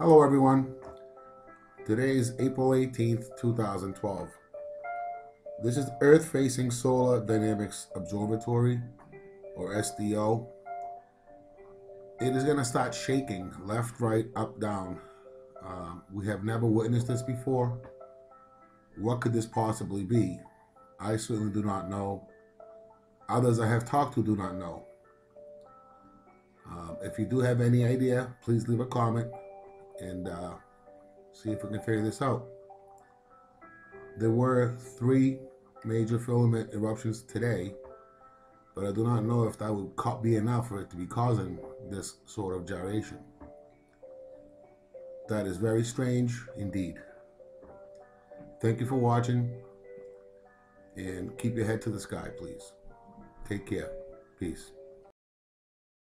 Hello, everyone. Today is April 18th, 2012. This is Earth Facing Solar Dynamics Observatory, or SDO. It is going to start shaking left, right, up, down. Um, we have never witnessed this before. What could this possibly be? I certainly do not know. Others I have talked to do not know. Um, if you do have any idea, please leave a comment and uh, see if we can figure this out. There were three major filament eruptions today, but I do not know if that would be enough for it to be causing this sort of gyration. That is very strange indeed. Thank you for watching and keep your head to the sky, please. Take care. Peace.